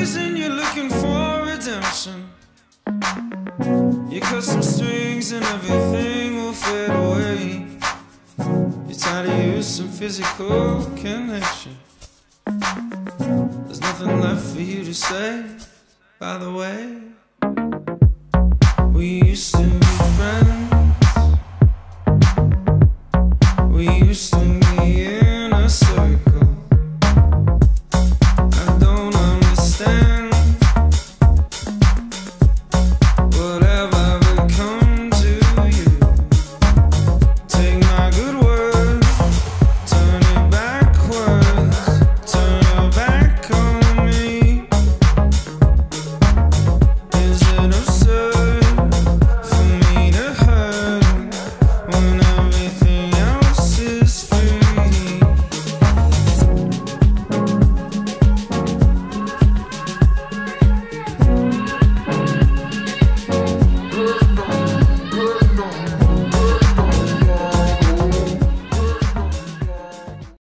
reason you're looking for redemption. You cut some strings and everything will fade away. You're to use some physical connection. There's nothing left for you to say, by the way. We used to be friends. We used to